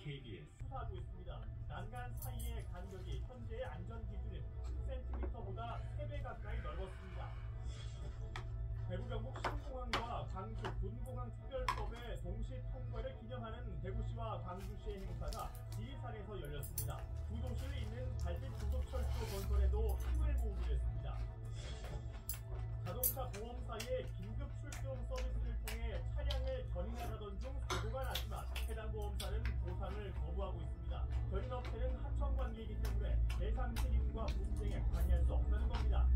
KBS 수사하고 있습니다. 난간 사이의 간격이 현재의 안전 기준인 10cm보다 3배 가까이 넓었습니다. 대구 경북 신공항과 광주 군공항 특별법의 동시 통과를 기념하는 대구시와 광주시의 행사 대상 책임과 분쟁에 관여할 수 없다는 겁니다.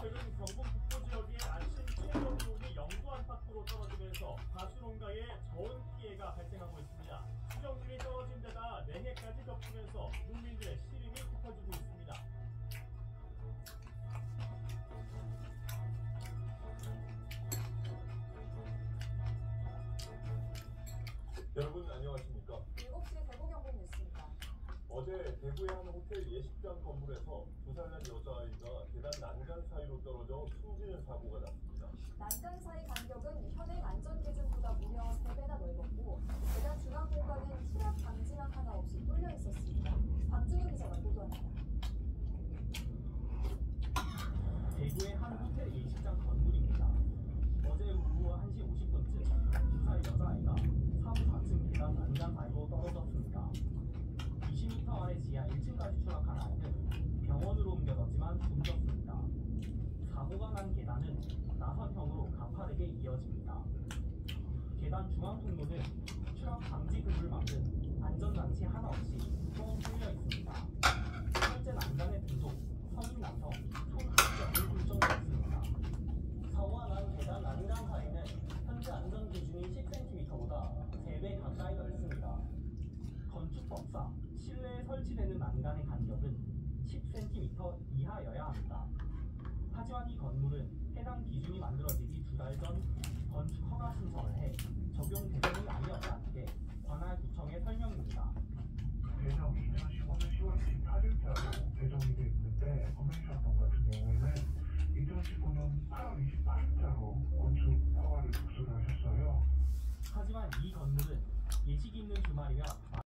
최근 경북 북부 지역의 아침 최저 기온이 영도 안팎으로 떨어지면서 과수농가에 저온 피해가 발생하고 있습니다. 수정률이 떨어진 데다 냉해까지 겹치면서 농민들의 시름이 깊어지고 있습니다. 여러분 안녕하십니까? 7시 대구 경북 뉴스입니다. 어제 대구의 한 호텔 예식장 건물에서 두 살 난 여자아이가 계단 난간 사이로 떨어져 숨지는 사고가 났습니다. 난간 사이 간격은 현행 안전 기준보다 무려 3배나 넓었고 계단 중앙 공간엔 추락 방지막 하나 없이 뚫려 있었습니다. 박준우 기자가 보도합니다. 대구의 한 호텔 예식장 건물입니다. 어제 오후 1시 50분쯤 두살 여자아이가 3, 4층 계단 난간 사이로 떨어졌습니다. 20m 아래 지하 1층까지 추락한 아이는 병원으로 옮겨졌지만 숨졌습니다. 사고가 난 계단은 나선형으로 가파르게 이어집니다. 계단 중앙 통로는 추락 막은 안전장치 하나 없이 뻥 뚫려 있습니다. 현재 난간의 등속 성인 남성 총 1명을 불정했습니다. 사고가 난 계단 난간 사이는 현재 안전 기준인 10cm보다 3배 가까이 넓습니다. 건축법상 실내에 설치되는 난간의 간격은 10cm 이하여야 합니다. 하지만 이 건물은 해당 기준이 만들어지기 두 달 전 건축 허가 신청을 해 적용 대상이 아니었다는 게 관할 구청의 설명입니다. 배정이 2015년 10월 28일자로 배정이 돼 있는데 컨벤션 같은 경우에는 2019년 8월 28일자로 하지만 이 건물은 예식이 있는 주말이면